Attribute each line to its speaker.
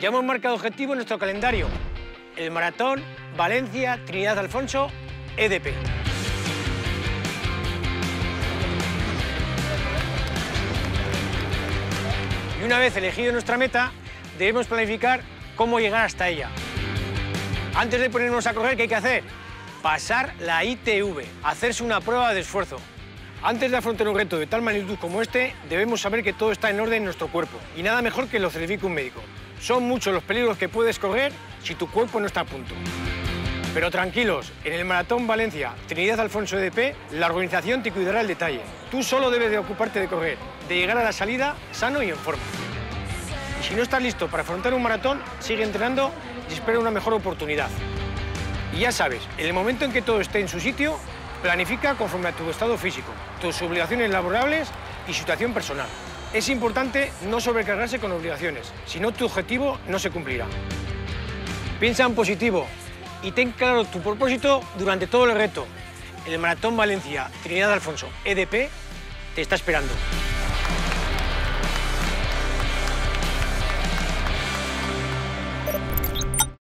Speaker 1: Ya hemos marcado objetivo en nuestro calendario, el Maratón Valencia Trinidad Alfonso EDP. Y una vez elegido nuestra meta, debemos planificar cómo llegar hasta ella. Antes de ponernos a correr, ¿qué hay que hacer? Pasar la ITV, hacerse una prueba de esfuerzo. Antes de afrontar un reto de tal magnitud como este, debemos saber que todo está en orden en nuestro cuerpo y nada mejor que lo certifique un médico. Son muchos los peligros que puedes correr si tu cuerpo no está a punto. Pero tranquilos, en el Maratón Valencia Trinidad Alfonso EDP, la organización te cuidará el detalle. Tú solo debes de ocuparte de correr, de llegar a la salida sano y en forma. Y si no estás listo para afrontar un maratón, sigue entrenando y espera una mejor oportunidad. Y ya sabes, en el momento en que todo esté en su sitio, planifica conforme a tu estado físico, tus obligaciones laborables y situación personal. Es importante no sobrecargarse con obligaciones, si no tu objetivo no se cumplirá. Piensa en positivo y ten claro tu propósito durante todo el reto. El Maratón Valencia Trinidad Alfonso EDP te está esperando.